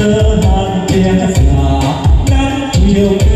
lớn thơ hàn tiếng giả nắng chiều